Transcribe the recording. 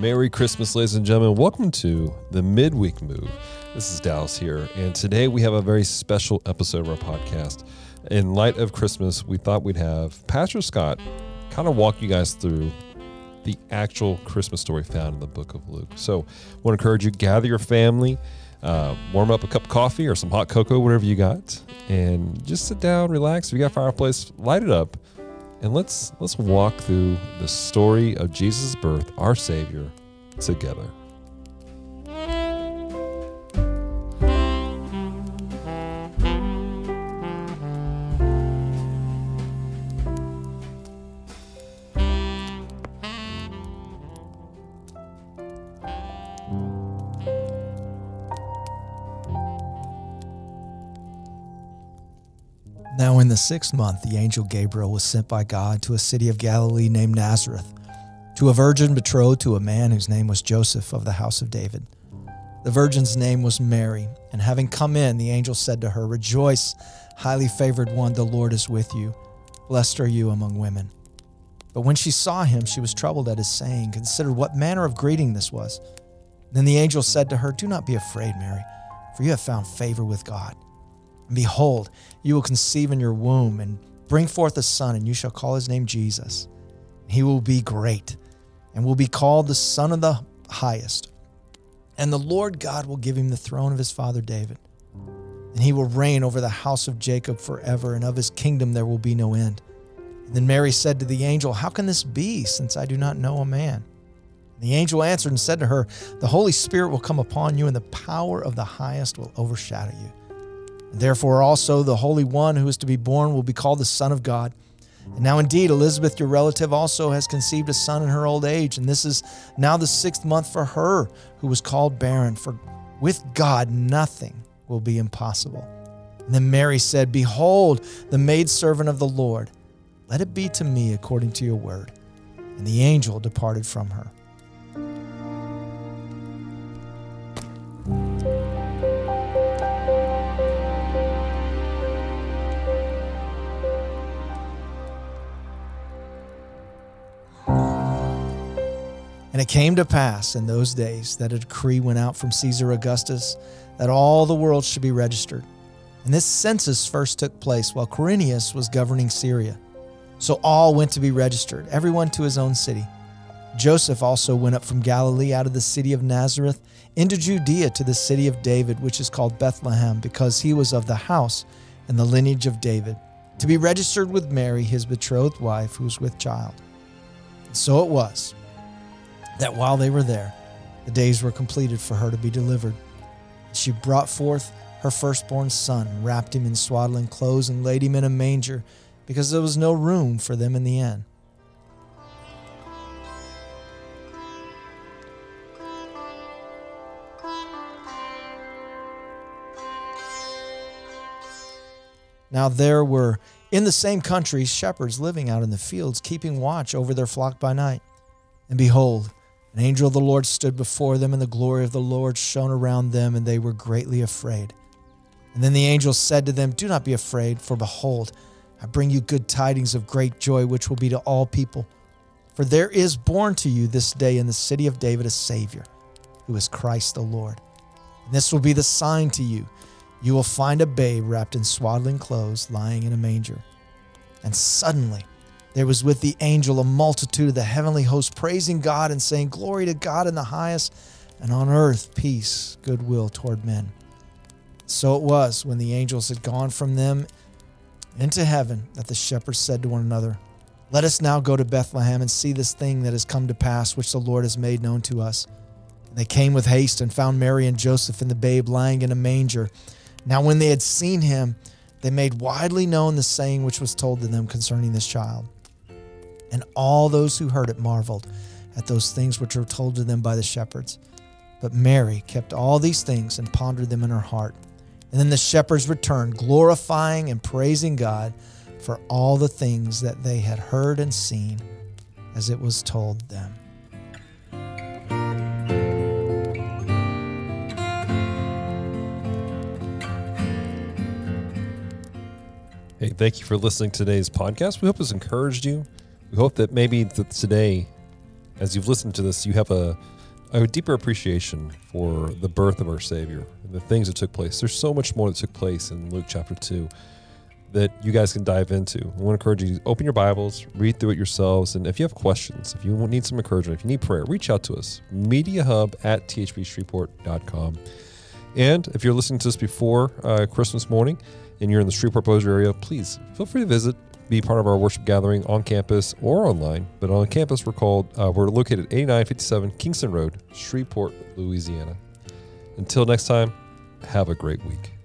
Merry Christmas, ladies and gentlemen. Welcome to the Midweek Move. This is Dallas here, and today we have a very special episode of our podcast. In light of Christmas, we thought we'd have Pastor Scott kind of walk you guys through the actual Christmas story found in the book of Luke. So, I want to encourage you gather your family, uh, warm up a cup of coffee or some hot cocoa, whatever you got, and just sit down, relax. If you got a fireplace, light it up, and let's let's walk through the story of Jesus' birth, our Savior, together. Now, in the sixth month, the angel Gabriel was sent by God to a city of Galilee named Nazareth, to a virgin betrothed to a man whose name was Joseph of the house of David. The virgin's name was Mary, and having come in, the angel said to her, Rejoice, highly favored one, the Lord is with you. Blessed are you among women. But when she saw him, she was troubled at his saying, considered what manner of greeting this was. Then the angel said to her, Do not be afraid, Mary, for you have found favor with God. And behold, you will conceive in your womb and bring forth a son, and you shall call his name Jesus. He will be great and will be called the Son of the Highest. And the Lord God will give him the throne of his father David. And he will reign over the house of Jacob forever, and of his kingdom there will be no end. And then Mary said to the angel, How can this be, since I do not know a man? And the angel answered and said to her, The Holy Spirit will come upon you, and the power of the highest will overshadow you. Therefore, also the Holy One who is to be born will be called the Son of God. And now, indeed, Elizabeth, your relative, also has conceived a son in her old age. And this is now the sixth month for her who was called barren. For with God, nothing will be impossible. And then Mary said, Behold, the maidservant of the Lord. Let it be to me according to your word. And the angel departed from her. And it came to pass in those days that a decree went out from Caesar Augustus that all the world should be registered. And this census first took place while Quirinius was governing Syria. So all went to be registered, everyone to his own city. Joseph also went up from Galilee out of the city of Nazareth into Judea to the city of David, which is called Bethlehem, because he was of the house and the lineage of David, to be registered with Mary, his betrothed wife, who was with child. And so it was that while they were there, the days were completed for her to be delivered. She brought forth her firstborn son, wrapped him in swaddling clothes, and laid him in a manger, because there was no room for them in the inn. Now there were in the same country shepherds living out in the fields, keeping watch over their flock by night. And behold, an angel of the Lord stood before them, and the glory of the Lord shone around them, and they were greatly afraid. And then the angel said to them, Do not be afraid, for behold, I bring you good tidings of great joy, which will be to all people. For there is born to you this day in the city of David a Savior, who is Christ the Lord. And this will be the sign to you you will find a babe wrapped in swaddling clothes, lying in a manger. And suddenly, there was with the angel a multitude of the heavenly host praising God and saying, Glory to God in the highest, and on earth peace, goodwill toward men. So it was when the angels had gone from them into heaven that the shepherds said to one another, Let us now go to Bethlehem and see this thing that has come to pass, which the Lord has made known to us. And they came with haste and found Mary and Joseph and the babe lying in a manger. Now, when they had seen him, they made widely known the saying which was told to them concerning this child. And all those who heard it marveled at those things which were told to them by the shepherds. But Mary kept all these things and pondered them in her heart. And then the shepherds returned, glorifying and praising God for all the things that they had heard and seen as it was told them. Hey, thank you for listening to today's podcast. We hope it's encouraged you. We hope that maybe that today as you've listened to this, you have a, a deeper appreciation for the birth of our Savior and the things that took place. There's so much more that took place in Luke chapter 2 that you guys can dive into. I want to encourage you to open your Bibles, read through it yourselves, and if you have questions, if you need some encouragement, if you need prayer, reach out to us. MediaHub at thpshreveport.com. And if you're listening to this before uh, Christmas morning and you're in the Shreveport Bossier area, please feel free to visit, be part of our worship gathering on campus or online. But on campus, we're called uh, we're located at 8957 Kingston Road, Shreveport, Louisiana. Until next time, have a great week.